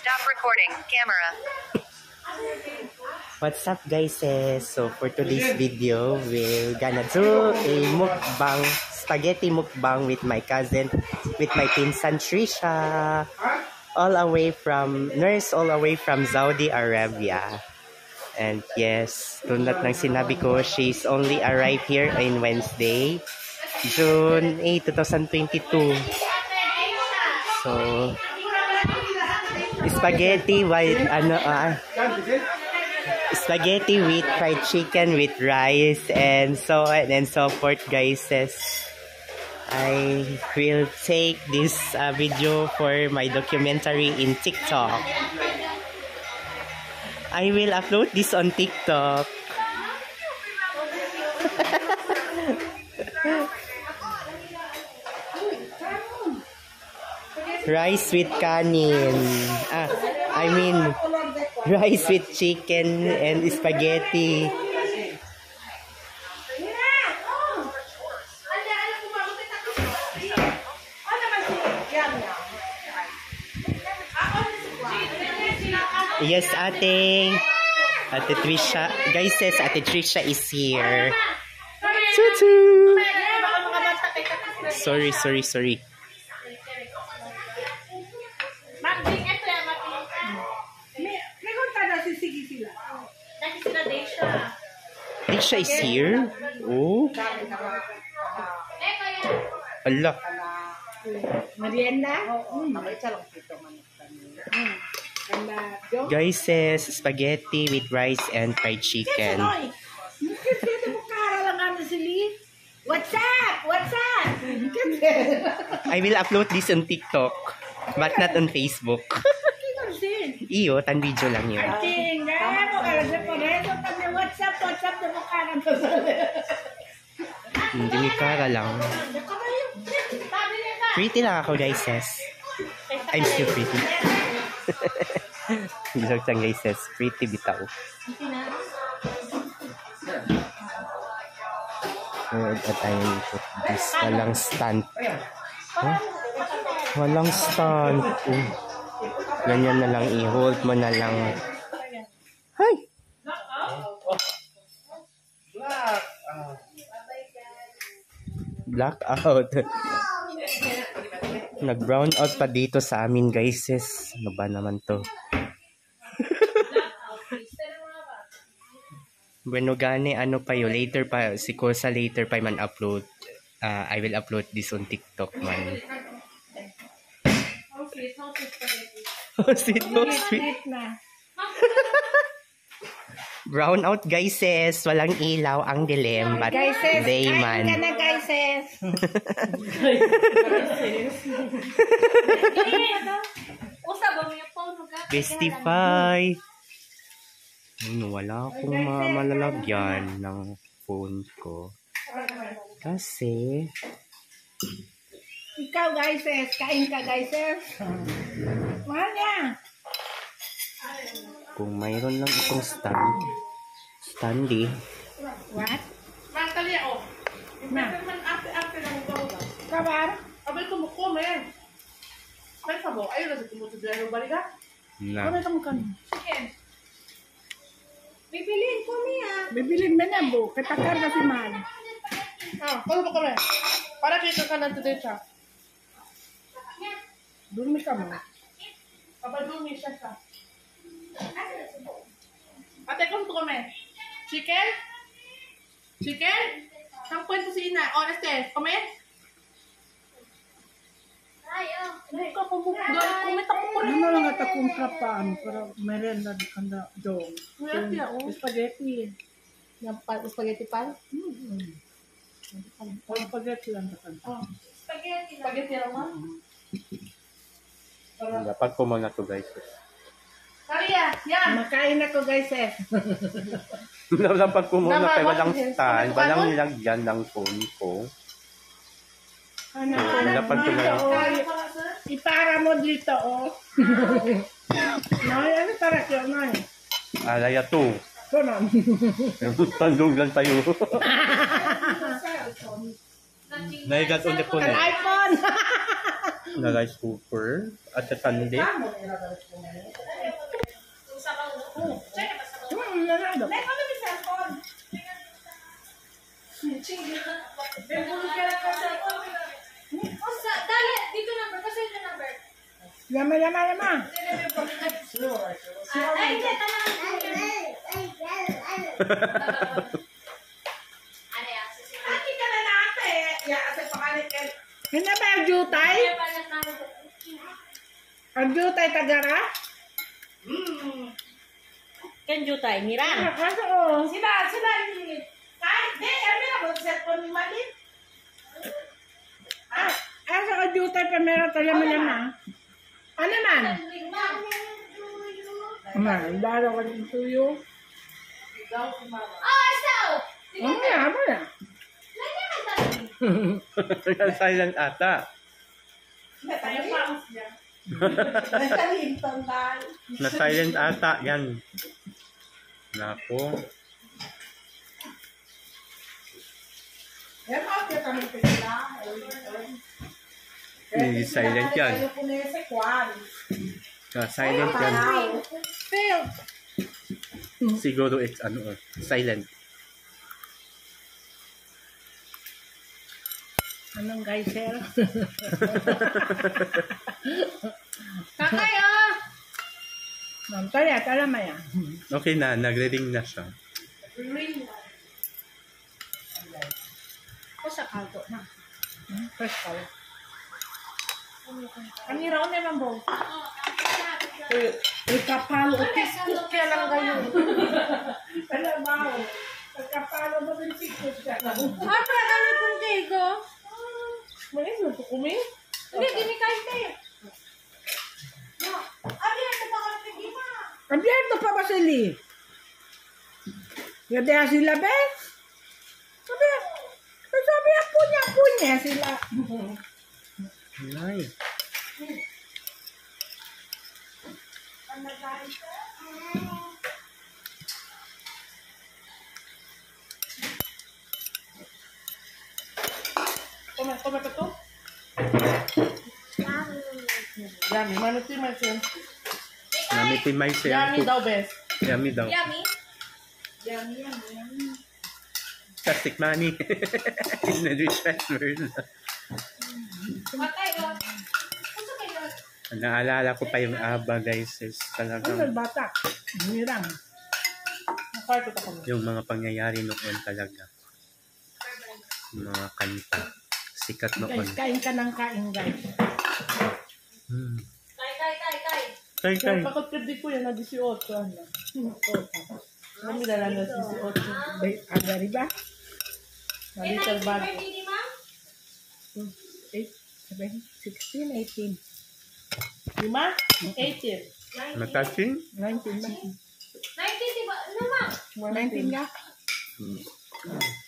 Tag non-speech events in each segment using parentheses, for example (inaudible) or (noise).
Stop recording. Camera. What's up guys? Eh, So for today's video, we're gonna do a mukbang, spaghetti mukbang with my cousin, with my pinsan Trisha. All away from, nurse all away from Saudi Arabia. And yes, tulad ng sinabi ko, she's only arrived here on Wednesday, June 8, 2022. So, spaghetti with, ano, ah, spaghetti with fried chicken with rice and so on and so forth guys I will take this uh, video for my documentary in TikTok. I will upload this on TikTok (laughs) rice with kanin ah, I mean rice with chicken and spaghetti. Yes, ate. Ate Trisha. Guys, says Ate Trisha is here. Tutu. Sorry, sorry, sorry. Magding ito yan, magding. May, may kunta na sisigi sila. Dahil sila Desha. Trisha is here? Oh. Man. Hmm. Ganda. Jo? Guys, says spaghetti with rice and fried chicken. Ano. What's up? What's up? I will upload this on TikTok, but not on Facebook. Iyo, tan video lang yun. Kami what's up? What's up? Damo kara sa. Hindi may kara lang. Pretty lang ako, guys, sis. I'm still pretty. (laughs) Joke lang, guys, sis. Pretty bitaw. Good at I will put this. Walang stand. Huh? Walang. Uh, ganyan na lang. I-hold mo na lang. Blackout. (laughs) Nag-brown out pa dito sa amin, guys. sis. Ano ba naman to? (laughs) bueno, gani, ano pa yun? Later pa, si sa later pa man upload. Ah, I will upload this on TikTok man. (laughs) Oh, sweet, oh, sweet. na. Brown out, guys, sis. Walang ilaw ang dilim, but Guyses, they kain ka man. na guyses. Bestify. Ano, wala akong ma- malalagyan ng phone ko. Kasi, Ikaw guyses, kain ka guyses. Mahal niya. Kung mayroon lang itong stand, standy, What? Mangkali ako. Ate-ate lang ito. Kabar? Abay kumuko, men. May sabo. Ayun na sa yung baliga. na, Ano ka mo ka? Chicken. Bibilin ko niya. Bibilin mo na bu. Katakar na si Man. Ah, paano ba kami? Para kita ka lang today siya. Dumi ka mo. Kabadumi siya siya. Ate, kung ito kami. Chicken? Chicken? Ang kwento si Ina. O, este, kami? Ay, ka pumukdo. Kumita ko pa rin. Ano lang ata kung kapaan para merenda di kanda dong. Mayroon siya, oh. Spaghetti. Yung pa- spaghetti pan? Mm-hmm. Spaghetti lang ata. Oh. Spaghetti lang ma? dapat ko muna to guys. Karia, yan. Makain ako guys eh. Dapat ko muna Dapat, kay walang bakit? stand, Bakit? walang nilagyan ng phone ko. Ano So, dapat ko na lang. oh. Ipara mo dito oh. Noy, ano para kyo noy? Alaya to. Kunon. Tandong lang tayo. Naigat ulit ko Kan na. iPhone. Na rice cooker at sa tandi. Hmm, nanalo. May ano yung cellphone? Dali, dito number. Kasi yung number. Yama, yama, yama. Ay, hindi. Tama. Ano yan? Aki ka na nate. Ya, asa pakalit ka. Hindi ba yung jutay? Ang jutay tagara? Ken jutay, Mira. Kaso, oh. Sila, sila. Ay, di, ano na mo, cellphone ni Malin? Ah, asa ka jutay pa meron tayo yama. Ano man? Man, daro ka ng tuyo. Oh, so! Oh, yeah, mo na. Lagyan ka dali. Silent ata. Tayo pants niya. Nagkalimtan dahil. Na silent ata. Yan. Nako. Eh, bakit kami pila? Hindi silent yan. Ah, silent yan. Siguro it's ano, oh, silent. Anong sir? (laughs) Kakay, oh! Ma'am, tala, tala maya. Okay na, nagre-ring na siya. Ring. Ako sa kago na. Hmm, First call. Ang iraw naman bro. Oh, Ikapalo, tikot ka lang kayo. (laughs) Alam mo, ikapalo mo din tikot ka. Ah, para kami kung tigo. Mali, luto kumi. Hindi, ginikay tayo. No. Abi, ito pa kami tigima. Abierto pa ba sili? Gade sila, be? Sabi, sabi ang punya-punya sila. Nice. Come, come pa to? Yummy, manot yung masin. Yummy ti may Yummy siya. daw, best. Yummy daw. Yummy. Yummy, yummy, yummy. Plastic money. (laughs) In the request word. Patay. Ano kayo? Naalala ko pa yung ABBA guys. Is Ano talagang bata? Hirang. Nakakita ko. yung mga pangyayari noon talaga. Mga kanta. Sikat noon. Guys, kain ka ng kain, guys. Hmm. Kay, kay, kay, kay. Kay, kay. Bakit pwede ko yan na 18, ano? Kami na lang na 18. Bay, aga rin ba? Na Eh, little bag. birthday ni ma'am? 8, 7, 16, 18. Lima? 18. Matasing? 19 ba? 19, di ba? Ano, ma'am? 19 nga.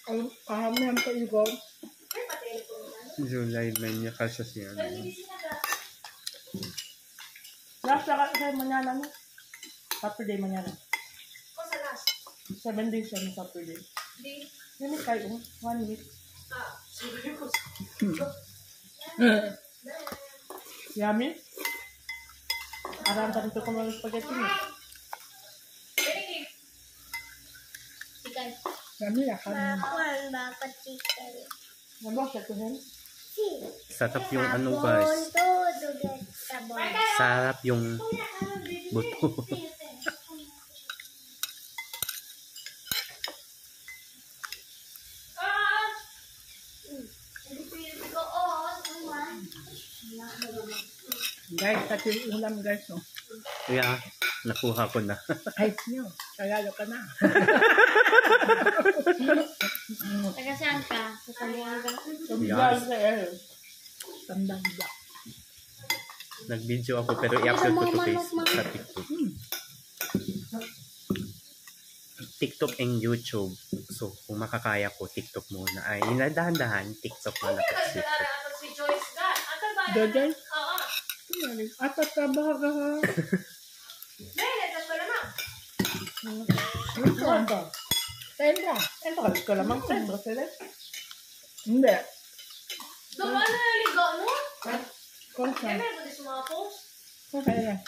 Ay, kahamihan pa ikaw. Ay, patay ko naman. July 9 niya kasi siya. Na ka. Last na ka sa manana mo. Saturday manana. Ko sa last. 7 days yan Saturday. Di. Yun kayo, one week. Ah, sige ko. Yummy? Aram ka dito kung mga spaghetti. Chicken. Yummy na kami. Bakwan bakit chicken? Ano siya ko hen? Sarap yung ano guys. Sarap yung buto. Guys, pati yung ulam guys. Oh. Kaya nakuha ko na. (laughs) Ay, nyo. Tagalo ka na. (laughs) Taga saan ka? Sa Pampanga? Tumigay sa air. Tandang ba? Nag-video ako pero i-upload ko to Facebook sa TikTok. TikTok and YouTube. So, kung makakaya ko, TikTok muna. Ay, inadahan-dahan, TikTok na Hindi lang. ka sila na si Joyce ka. Atal ba? Oo. At at trabaho ka ha. (laughs) Dahil, natas ko naman. Ito, ito. Tenda. Ito ka, ito lamang tenda sila. Hindi. Doon ano na ligaw, no? Kung Eh, saan? meron din sa mga post. Kung saan yan?